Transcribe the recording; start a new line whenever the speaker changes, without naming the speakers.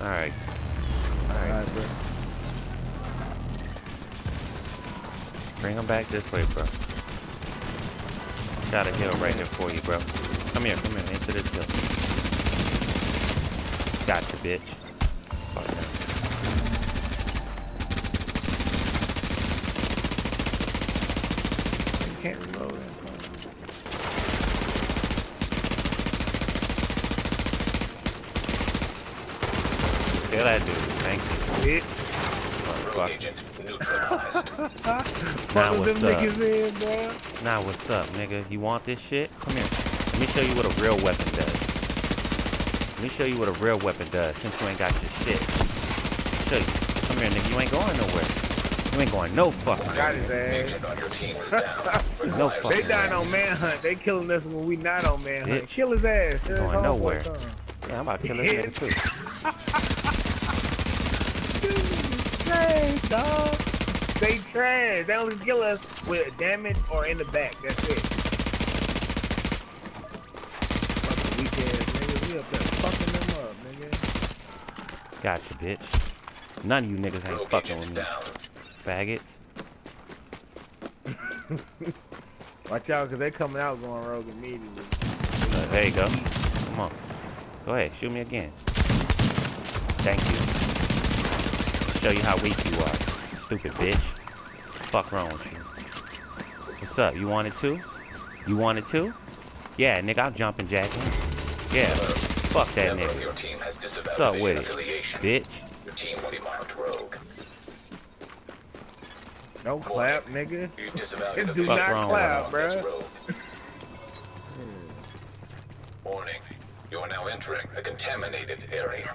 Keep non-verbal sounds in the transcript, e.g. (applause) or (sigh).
Alright. Alright.
Alright, bro.
Bring him back this way, bro. Got a hill right here for you, bro. Come here, come here, into this hill. Gotcha, bitch. Fuck that.
You can't reload it.
Kill that dude. Thank you. Fuck. (laughs) Now what's up?
niggas in.
Now what's up, nigga? You want this shit? Come here. Let me show you what a real weapon does. Let me show you what a real weapon does since you ain't got your shit. Show you. Come here, nigga. You ain't going nowhere. You ain't going no fucking
Got his ass.
Agent on your team is down. (laughs)
No fucking
They dying on manhunt. They killing us when we not on manhunt.
Bitch.
Kill his ass. Kill
Going
homeboy,
nowhere. Yeah, I'm about to kill this nigga too. (laughs)
Trash, dog. They trash. They only kill us with damage or in the back. That's it. Fucking weak ass niggas. We up there fucking them up, nigga.
Gotcha, bitch. None of you niggas ain't
Rogue
fucking with me.
down.
Faggots. (laughs)
Watch out, cause they coming out going rogue immediately.
Uh, there you go. Come on. Go ahead, shoot me again. Thank you. Show you how weak you are. Stupid bitch. Fuck wrong with you. What's up? You wanted to? You wanted to? Yeah, nigga, I'm jumping jacking. Yeah. Fuck that
Member
nigga.
your team has disavowed
What's up
division
with it? Bitch.
Your team will be marked rogue.
No clap, nigga.
You disavowed (laughs)
It
an
do
Fuck
not
wrong
clap,
bro. as Warning. You are now entering a contaminated area.